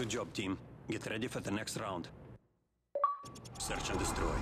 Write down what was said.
Good job, team. Get ready for the next round. Search and destroy.